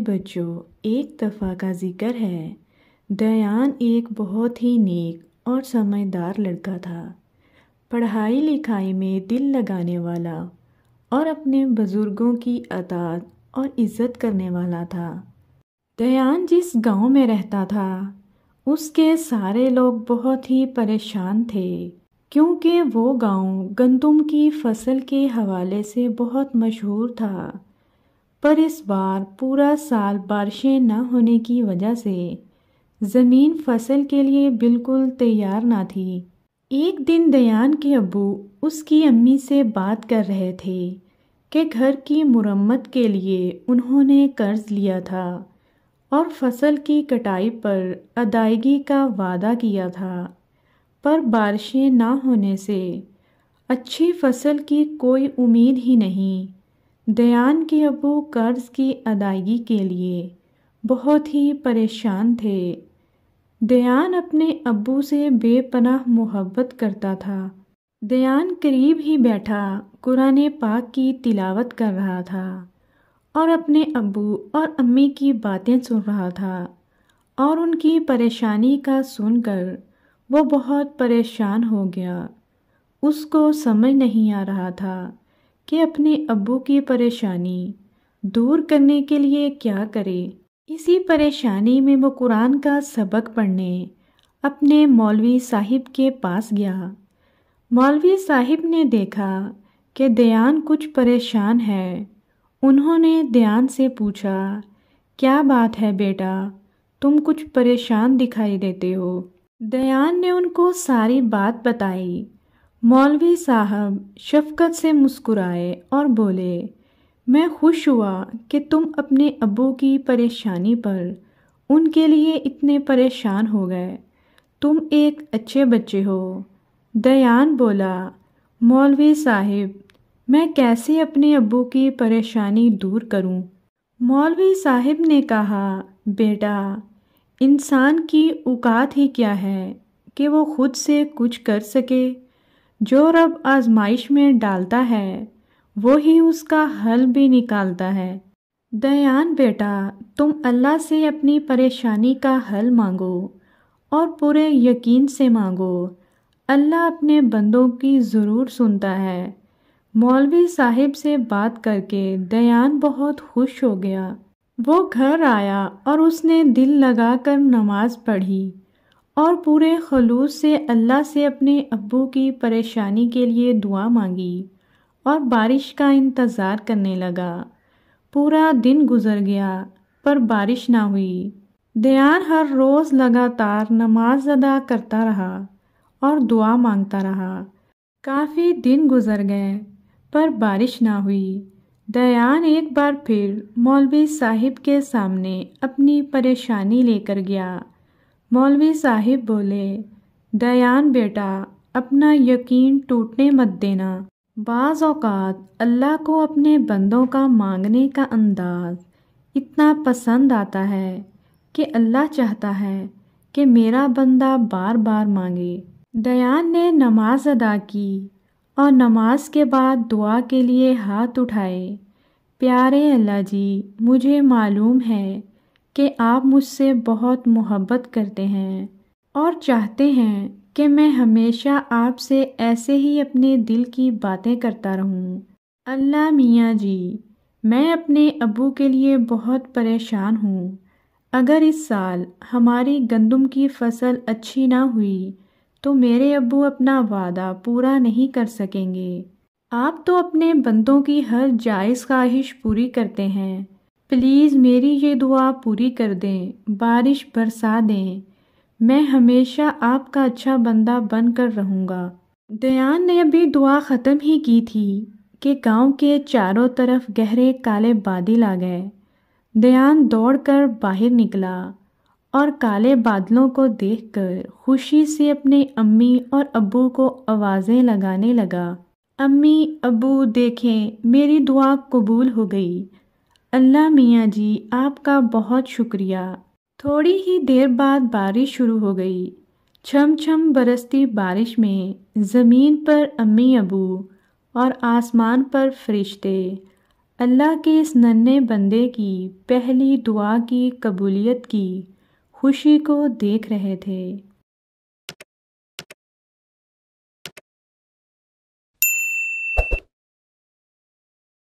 बच्चों, एक दफ़ा का ज़िक्र है। दयान एक बहुत ही नेक और समझदार लड़का था। पढ़ाई लिखाई में दिल लगाने वाला और अपने बुज़ुर्गों की अतात और इज़्ज़त करने वाला था। दयान जिस गाँव में रहता था, उसके सारे लोग बहुत ही परेशान थे, क्योंकि वो गाँव गंदुम की फ़सल के हवाले से बहुत मशहूर था। पर इस बार पूरा साल बारिशें न होने की वजह से ज़मीन फ़सल के लिए बिल्कुल तैयार ना थी। एक दिन दयान के अबू उसकी अम्मी से बात कर रहे थे कि घर की मुरम्मत के लिए उन्होंने कर्ज़ लिया था और फ़सल की कटाई पर अदायगी का वादा किया था। पर बारिशें ना होने से अच्छी फ़सल की कोई उम्मीद ही नहीं। दयान के अबू कर्ज़ की अदायगी के लिए बहुत ही परेशान थे। दयान अपने अबू से बेपनाह मोहब्बत करता था। दयान करीब ही बैठा, कुरान पाक की तिलावत कर रहा था और अपने अबू और अम्मी की बातें सुन रहा था और उनकी परेशानी का सुनकर वो बहुत परेशान हो गया। उसको समझ नहीं आ रहा था कि अपने अबू की परेशानी दूर करने के लिए क्या करे? इसी परेशानी में वो कुरान का सबक पढ़ने अपने मौलवी साहिब के पास गया। मौलवी साहिब ने देखा कि दयान कुछ परेशान है। उन्होंने दयान से पूछा, क्या बात है बेटा? तुम कुछ परेशान दिखाई देते हो। दयान ने उनको सारी बात बताई। मौलवी साहब शफकत से मुस्कुराए और बोले, मैं खुश हुआ कि तुम अपने अबू की परेशानी पर उनके लिए इतने परेशान हो गए। तुम एक अच्छे बच्चे हो। दयान बोला, मौलवी साहिब, मैं कैसे अपने अबू की परेशानी दूर करूँ? मौलवी साहिब ने कहा, बेटा, इंसान की औकात ही क्या है कि वो खुद से कुछ कर सके? जो रब आजमाइश में डालता है, वो ही उसका हल भी निकालता है। दयान बेटा, तुम अल्लाह से अपनी परेशानी का हल मांगो और पूरे यकीन से मांगो। अल्लाह अपने बंदों की ज़रूर सुनता है। मौलवी साहिब से बात करके दयान बहुत खुश हो गया। वो घर आया और उसने दिल लगाकर नमाज़ पढ़ी। और पूरे खलूस से अल्लाह से अपने अब्बू की परेशानी के लिए दुआ मांगी और बारिश का इंतज़ार करने लगा। पूरा दिन गुजर गया, पर बारिश ना हुई। दयान हर रोज़ लगातार नमाज़ अदा करता रहा और दुआ माँगता रहा। काफ़ी दिन गुजर गए, पर बारिश ना हुई। दयान एक बार फिर मौलवी साहिब के सामने अपनी परेशानी लेकर गया। मौलवी साहिब बोले, दयान बेटा, अपना यकीन टूटने मत देना। बाज़ अवकात अल्लाह को अपने बंदों का मांगने का अंदाज इतना पसंद आता है कि अल्लाह चाहता है कि मेरा बंदा बार बार मांगे। दयान ने नमाज़ अदा की और नमाज़ के बाद दुआ के लिए हाथ उठाए। प्यारे अल्लाह जी, मुझे मालूम है कि आप मुझसे बहुत मोहब्बत करते हैं और चाहते हैं कि मैं हमेशा आपसे ऐसे ही अपने दिल की बातें करता रहूँ। अल्लाह मियाँ जी, मैं अपने अबू के लिए बहुत परेशान हूँ अगर इस साल हमारी गंदम की फ़सल अच्छी ना हुई तो मेरे अबू अपना वादा पूरा नहीं कर सकेंगे आप तो अपने बंदों की हर जायज़ ख्वाहिश पूरी करते हैं प्लीज़ मेरी ये दुआ पूरी कर दें, बारिश बरसा दें। मैं हमेशा आपका अच्छा बंदा बन कर रहूँगा। दयान ने अभी दुआ ख़त्म ही की थी कि गाँव के चारों तरफ़ गहरे काले बादल आ गए। दयान दौड़कर बाहर निकला और काले बादलों को देखकर खुशी से अपने अम्मी और अब्बू को आवाज़ें लगाने लगा। अम्मी, अब्बू, देखें, मेरी दुआ कबूल हो गई। अल्लाह मियाँ जी, आपका बहुत शुक्रिया। थोड़ी ही देर बाद बारिश शुरू हो गई। छम छम बरसती बारिश में ज़मीन पर अम्मी अबू और आसमान पर फरिश्ते। अल्लाह के इस नन्हे बंदे की पहली दुआ की कबूलियत की खुशी को देख रहे थे।